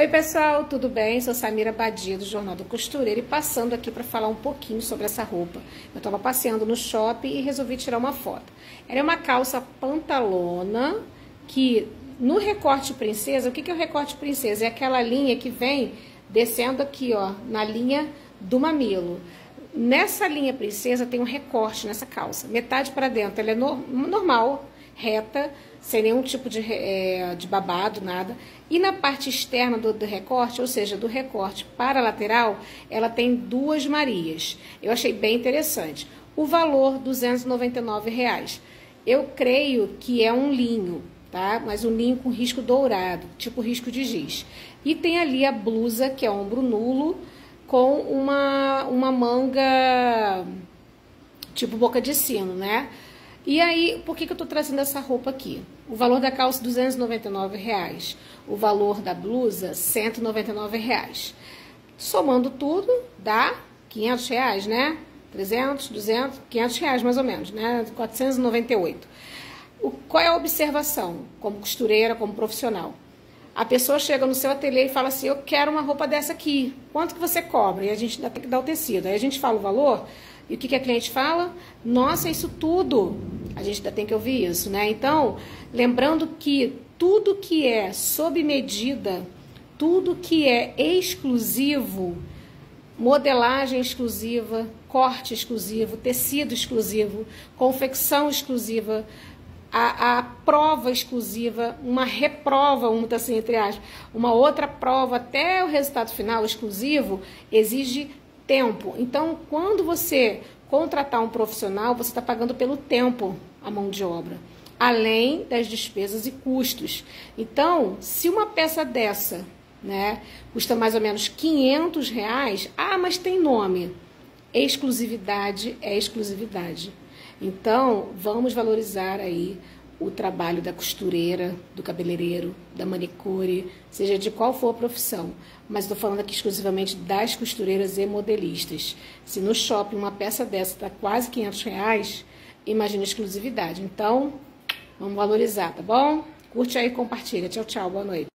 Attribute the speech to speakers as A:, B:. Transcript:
A: Oi pessoal, tudo bem? Sou Samira Badia do Jornal do Costureiro e passando aqui para falar um pouquinho sobre essa roupa. Eu estava passeando no shopping e resolvi tirar uma foto. Ela é uma calça pantalona que no recorte princesa, o que, que é o recorte princesa? É aquela linha que vem descendo aqui, ó, na linha do mamilo. Nessa linha princesa tem um recorte nessa calça, metade para dentro, ela é no, normal, reta, sem nenhum tipo de, é, de babado, nada. E na parte externa do, do, recorte, ou seja, do recorte para a lateral, ela tem duas Marias. Eu achei bem interessante. O valor, 299 reais. Eu creio que é um linho, tá? Mas um linho com risco dourado, tipo risco de giz. E tem ali a blusa, que é ombro nulo, com uma, uma manga tipo boca de sino, né? E aí, por que, que eu estou trazendo essa roupa aqui? O valor da calça, 299 reais. O valor da blusa, 199 reais. Somando tudo, dá 500 reais, né? 300, 200, 500 reais mais ou menos, né? 498. O, qual é a observação, como costureira, como profissional? A pessoa chega no seu ateliê e fala assim, eu quero uma roupa dessa aqui. Quanto que você cobra? E a gente tem que dar o tecido. Aí a gente fala o valor, e o que, que a cliente fala? Nossa, isso tudo. A gente ainda tem que ouvir isso, né? Então, lembrando que tudo que é sob medida, tudo que é exclusivo, modelagem exclusiva, corte exclusivo, tecido exclusivo, confecção exclusiva, a, a, prova exclusiva, uma reprova, uma assim, entre aspas, uma outra prova até o resultado final exclusivo, exige tempo. Então, quando você contratar um profissional, você está pagando pelo tempo a mão de obra, além das despesas e custos. Então, se uma peça dessa né, custa mais ou menos 500 reais, ah, mas tem nome. Exclusividade é exclusividade. Então, vamos valorizar aí o trabalho da costureira, do cabeleireiro, da manicure, seja de qual for a profissão. Mas estou falando aqui exclusivamente das costureiras e modelistas. Se no shopping uma peça dessa está quase 500 reais, imagina exclusividade. Então, vamos valorizar, tá bom? Curte aí e compartilha. Tchau, tchau. Boa noite.